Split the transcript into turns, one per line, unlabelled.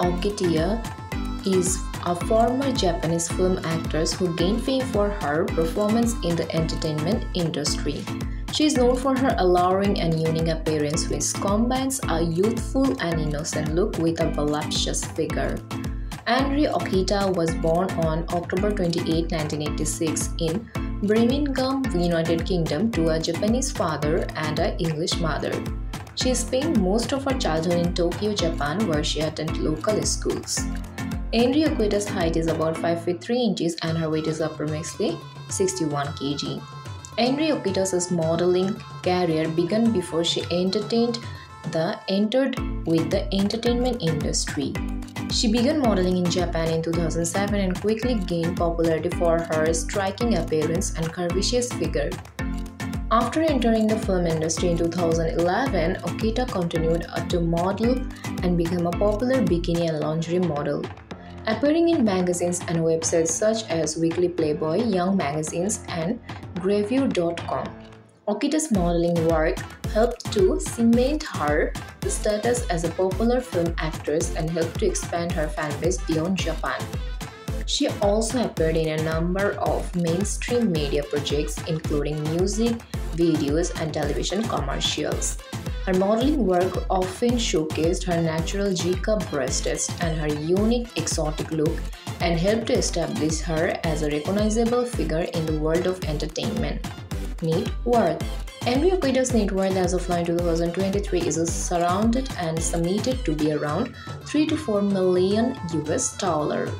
Okita is a former Japanese film actress who gained fame for her performance in the entertainment industry. She is known for her alluring and unique appearance, which combines a youthful and innocent look with a voluptuous figure. Anri Okita was born on October 28, 1986 in Birmingham, United Kingdom to a Japanese father and an English mother. She spent most of her childhood in Tokyo, Japan, where she attended local schools. Anri Okita's height is about 5 feet 3 inches and her weight is approximately 61 kg. Anri Okita's modeling career began before she entertained the entered with the entertainment industry. She began modeling in Japan in 2007 and quickly gained popularity for her striking appearance and curvaceous figure. After entering the film industry in 2011, Okita continued to model and became a popular bikini and lingerie model appearing in magazines and websites such as Weekly Playboy, Young Magazines, and Gravure.com. Okita's modeling work helped to cement her status as a popular film actress and helped to expand her fanbase beyond Japan. She also appeared in a number of mainstream media projects, including music, videos, and television commercials. Her modeling work often showcased her natural G-cup breasts and her unique exotic look and helped to establish her as a recognizable figure in the world of entertainment. Net worth Anri Okita's net worth as of now 2023 is surrounded and submitted to be around 3 to 4 million US dollar.